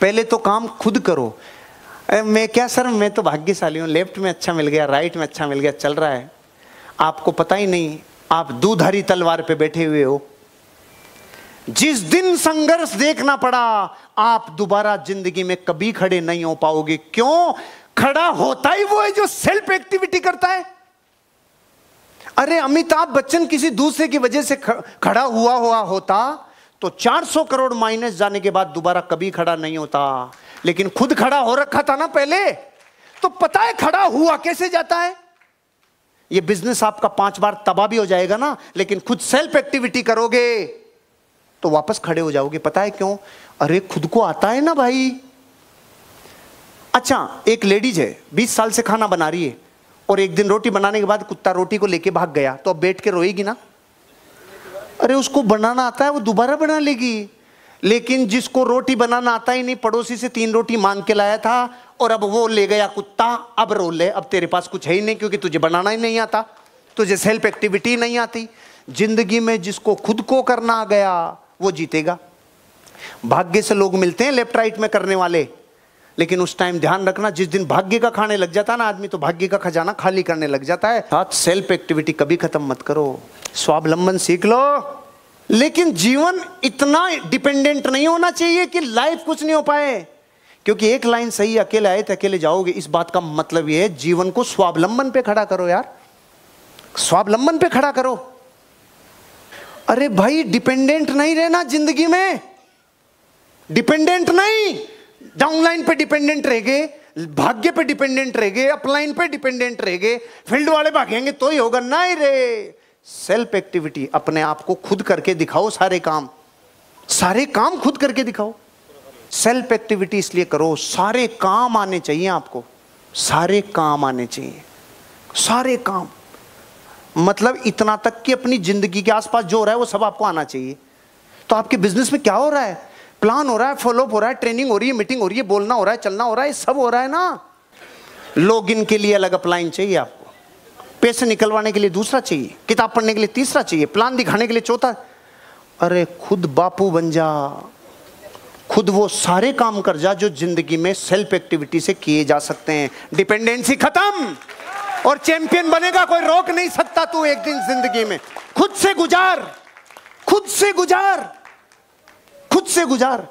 पहले तो काम खुद करो। मैं क्या सर मैं तो भाग्यशाली हूँ। लेफ़्ट में अच्छा मिल गया राइट में अच्छा मिल गया, चल रहा है। आपको पता ही नहीं, आप दूधारी तलवार पे बैठे हुए हो। जिस दिन संघर्ष देखना पड़ा, आप दोबारा ज़िंदगी में कभी खड़े नहीं हो पाओगे। क्यों? खड़ा होता ही वो है जो सेल्फ एक्टिविटी करता है। अरे, अमिताभ बच्चन किसी दूसरे की वजह से खड़ा हुआ हुआ होता तो 400 करोड़ माइनस जाने के बाद दोबारा कभी खड़ा नहीं होता। लेकिन खुद खड़ा हो रखा था ना पहले तो पता है खड़ा हुआ कैसे जाता है? ये बिज़नेस आपका पाँच बार तबाह भी हो जाएगा ना, लेकिन खुद सेल्फ एक्टिविटी करोगे तो वापस खड़े हो जाओगे। पता है क्यों? अरे, खुद को आता है ना भाई। अच्छा एक लेडीज़ है, बीस साल से खाना बना रही है, और एक दिन रोटी बनाने के बाद कुत्ता रोटी को लेके भाग गया तो अब बैठ के रोएगी ना? अरे उसको बनाना आता है, वो दोबारा बना लेगी। लेकिन जिसको रोटी बनाना आता ही नहीं, पड़ोसी से तीन रोटी मांग के लाया था, और अब वो ले गया कुत्ता, अब रो ले, अब तेरे पास कुछ है ही नहीं, क्योंकि तुझे बनाना ही नहीं आता, तुझे सेल्फ एक्टिविटी नहीं आती। ज़िंदगी में जिसको खुद को करना आ गया, वो जीतेगा। भाग्य से लोग मिलते हैं लेफ़्ट राइट में करने वाले। लेकिन उस टाइम ध्यान रखना, जिस दिन भाग्य का खाने लग जाता है ना आदमी तो भाग्य का खजाना खाली करने लग जाता है। सेल्फ एक्टिविटी कभी खत्म मत करो। स्वावलंबन सीख लो। लेकिन जीवन इतना डिपेंडेंट नहीं होना चाहिए कि लाइफ कुछ नहीं हो पाए। क्योंकि एक लाइन सही, अकेले आए थे, अकेले जाओगे। इस बात का मतलब यह है, जीवन को स्वावलंबन पे खड़ा करो यार। स्वावलंबन पे खड़ा करो। अरे भाई डिपेंडेंट नहीं रहना ज़िंदगी में। डिपेंडेंट नहीं। डाउनलाइन पे डिपेंडेंट रह गए भाग्य पे डिपेंडेंट रह गए अपलाइन पे डिपेंडेंट रह गए फ़ील्ड वाले भागेंगे तो ही होगा नहीं रे। सेल्फ एक्टिविटी अपने आप को खुद करके दिखाओ सारे काम। सारे काम खुद करके दिखाओ। सेल्फ एक्टिविटी इसलिए करो, सारे काम आने चाहिए आपको। सारे काम आने चाहिए। सारे काम। मतलब इतना तक कि अपनी ज़िंदगी के आसपास जो हो रहा है, वो सब आपको आना चाहिए। तो आपके बिज़नेस में क्या हो रहा है? प्लान हो रहा है फॉलोअप हो रहा है ट्रेनिंग हो रही है मीटिंग हो रही है, बोलना हो रहा है, चलना हो रहा है सब हो रहा है ना? लॉगिन के लिए अलग अपलाइन चाहिए आपको। पैसे निकलवाने के लिए दूसरा चाहिए, किताब पढ़ने के लिए तीसरा चाहिए, प्लान दिखाने के लिए चौथा। अरे खुद बापू बन जा, खुद वो सारे काम कर जा जो ज़िंदगी में सेल्फ एक्टिविटी से किए जा सकते हैं। डिपेंडेंसी खत्म! और चैंपियन बनेगा, कोई रोक नहीं सकता तू एक दिन ज़िंदगी में। खुद से गुजार, खुद से गुजार। खुद से गुजार।